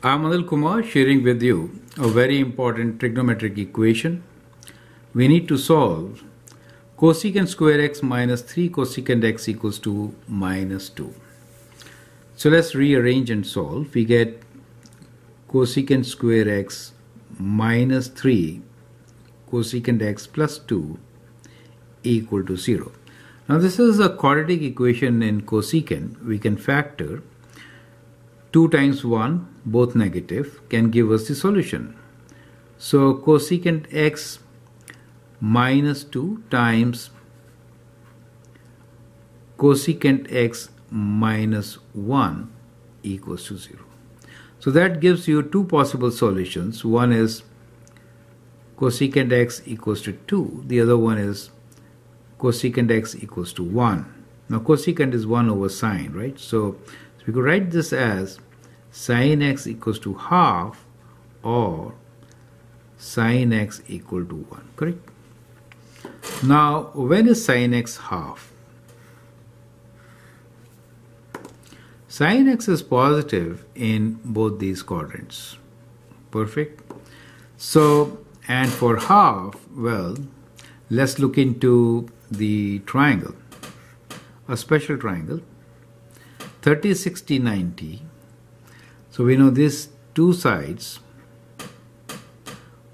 I'm Anil Kumar sharing with you a very important trigonometric equation. We need to solve cosecant square x minus 3 cosecant x equals to minus 2. So let's rearrange and solve. We get cosecant square x minus 3 cosecant x plus 2 equal to 0. Now this is a quadratic equation in cosecant. We can factor 2 times 1 both negative can give us the solution. So cosecant x minus 2 times cosecant x minus 1 equals to 0. So that gives you two possible solutions. One is cosecant x equals to 2. The other one is cosecant x equals to 1. Now cosecant is 1 over sine, right? So we could write this as sine x equals to half or sine x equal to 1, correct? Now, when is sine x half? Sine x is positive in both these quadrants. Perfect. So, and for half, well, let's look into the triangle, a special triangle. 30, 60, 90. So we know these two sides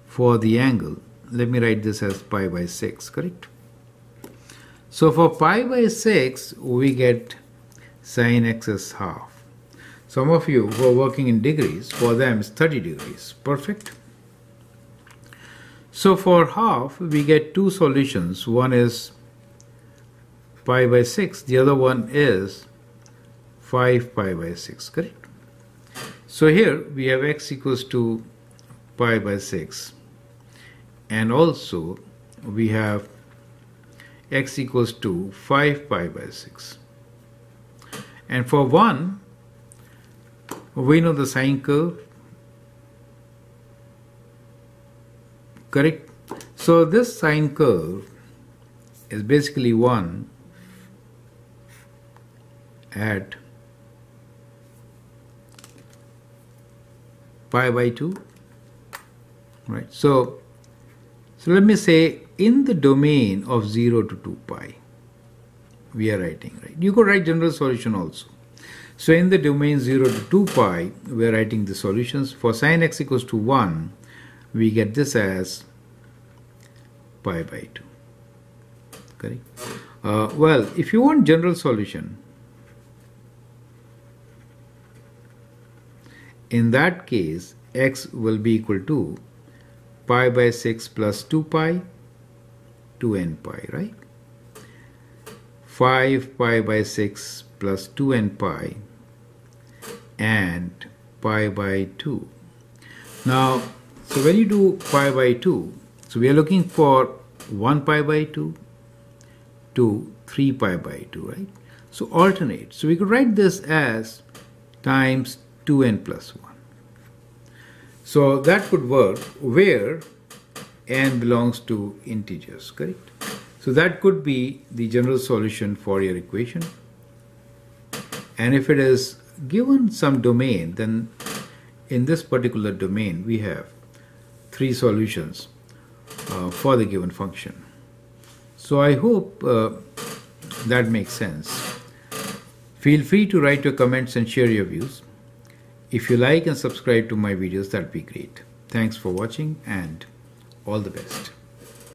for the angle. Let me write this as pi by 6, correct? So for pi by 6, we get sine x is half. Some of you who are working in degrees, for them it's 30 degrees. Perfect. So for half, we get two solutions. One is pi by 6, the other one is 5 pi by 6, correct? So here we have x equals to pi by 6 and also we have x equals to 5 pi by 6. And for 1, we know the sine curve, correct? So this sine curve is basically 1 at pi by 2 right. So so let me say in the domain of 0 to 2 pi we are writing right? You could write general solution also. So in the domain 0 to 2 pi we are writing the solutions. For sine x equals to 1 we get this as pi by 2 correct? Uh, well if you want general solution in that case x will be equal to pi by 6 plus 2 pi 2n pi right? 5 pi by 6 plus 2n pi and pi by 2 now so when you do pi by 2 so we are looking for 1 pi by 2 to 3 pi by 2 right? So alternate. So we could write this as times 2n plus 1. So that could work where n belongs to integers, correct? So that could be the general solution for your equation. And if it is given some domain, then in this particular domain we have three solutions uh, for the given function. So I hope uh, that makes sense. Feel free to write your comments and share your views. If you like and subscribe to my videos, that'd be great. Thanks for watching and all the best.